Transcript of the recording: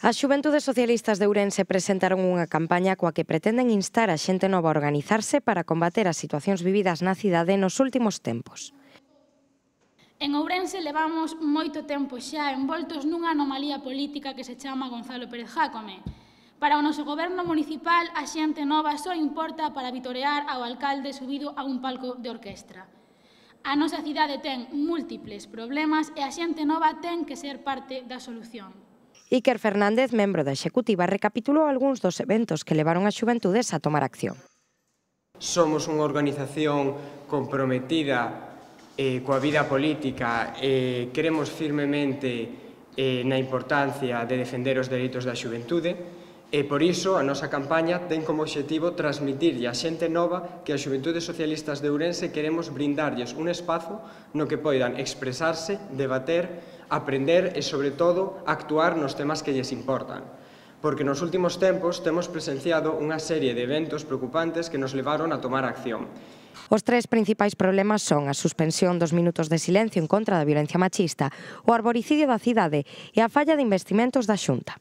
As Xuventudes Socialistas de Ourense presentaron unha campaña coa que pretenden instar a xente nova a organizarse para combater as situacións vividas na cidade nos últimos tempos. En Ourense levamos moito tempo xa envoltos nunha anomalía política que se chama Gonzalo Pérez Jácome. Para o noso goberno municipal, a xente nova só importa para vitorear ao alcalde subido a un palco de orquestra. A nosa cidade ten múltiples problemas e a xente nova ten que ser parte da solución. Iker Fernández, membro da Executiva, recapitulou algúns dos eventos que levaron as xuventudes a tomar acción. Somos unha organización comprometida eh, coa vida política, eh, queremos firmemente eh, na importancia de defender os dereitos da xuventude, E por iso a nosa campaña ten como obxectivo transmitirlle a xente nova que as Xuventudes Socialistas de Ourense queremos brindarlles un espazo no que poidan expresarse, debater, aprender e, sobre todo, actuar nos temas que lles importan. Porque nos últimos tempos temos presenciado unha serie de eventos preocupantes que nos levaron a tomar acción. Os tres principais problemas son a suspensión dos minutos de silencio en contra da violencia machista, o arboricidio da cidade e a falla de investimentos da Xunta.